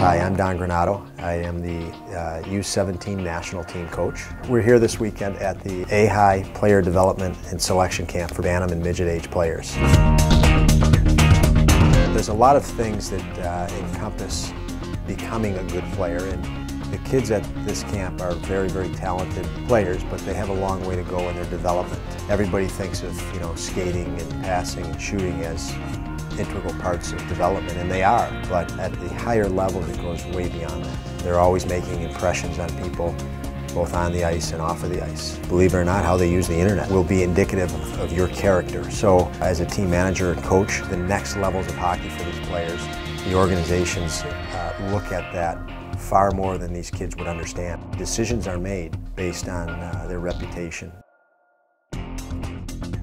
Hi, I'm Don Granato. I am the uh, U17 national team coach. We're here this weekend at the AHAI Player Development and Selection Camp for Bantam and midget age players. There's a lot of things that uh, encompass becoming a good player and the kids at this camp are very, very talented players, but they have a long way to go in their development. Everybody thinks of, you know, skating and passing and shooting as integral parts of development, and they are, but at the higher level it goes way beyond that. They're always making impressions on people, both on the ice and off of the ice. Believe it or not, how they use the internet will be indicative of, of your character. So as a team manager and coach, the next levels of hockey for these players, the organizations uh, look at that far more than these kids would understand. Decisions are made based on uh, their reputation.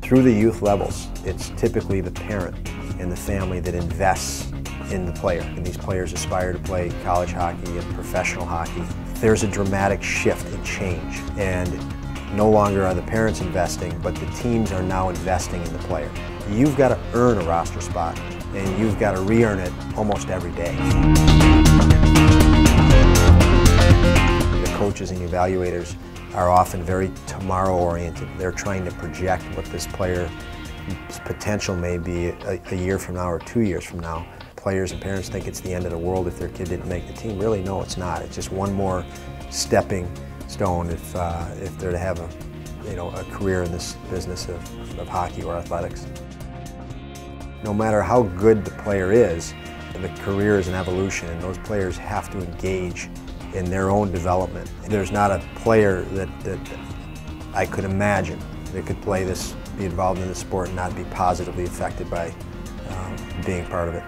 Through the youth levels, it's typically the parent and the family that invests in the player. And these players aspire to play college hockey and professional hockey. There's a dramatic shift and change. And no longer are the parents investing, but the teams are now investing in the player. You've got to earn a roster spot, and you've got to re-earn it almost every day. The coaches and evaluators are often very tomorrow-oriented. They're trying to project what this player potential may be a, a, year from now or two years from now. Players and parents think it's the end of the world if their kid didn't make the team. Really, no, it's not. It's just one more stepping stone if, uh, if they're to have a, you know, a career in this business of, of hockey or athletics. No matter how good the player is, the career is an evolution and those players have to engage in their own development. There's not a player that, that I could imagine that could play this be involved in the sport and not be positively affected by um, being part of it.